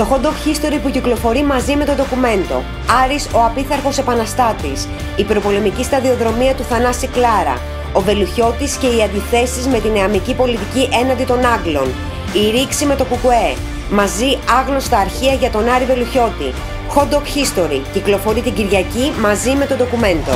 Στο Hot Dog History που κυκλοφορεί μαζί με το ντοκουμέντο, Άρης ο απίθαρχος επαναστάτης, η προπολεμική σταδιοδρομία του Θανάση Κλάρα, ο Βελουχιώτης και οι αντιθέσεις με την νεαμική πολιτική έναντι των Άγγλων, η ρήξη με το Κουκουέ, μαζί άγνωστα αρχεία για τον Άρη Βελουχιώτη. Hot Dog History. Κυκλοφορεί την Κυριακή μαζί με το ντοκουμέντο.